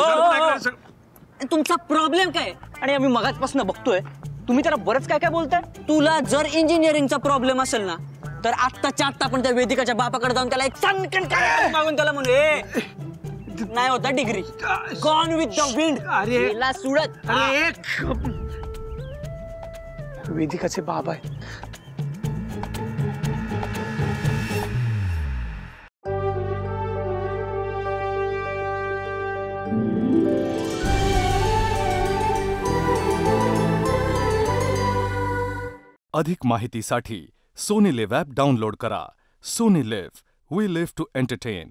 ऐकलं सगळं. आणि तुमचा प्रॉब्लेम काय आणि आम्ही मगाचपासून बघतोय तुम्ही त्याला बरंच काय काय बोलताय? तुला जर इंजिनिअरिंगचा प्रॉब्लेम असेल ना तर आत्ताच्या आत्ता पण त्या वेदिकाच्या बापाकडे जाऊन त्याला एक सनकन काय मागून त्याला म्हणू ए नाही होता degree gone with the wind अरे. एक वेदिकाचे बाबा आहेत. अधिक माहितीसाठी सोनी लिव्ह ॲप डाउनलोड करा. Sony LIV we live to entertain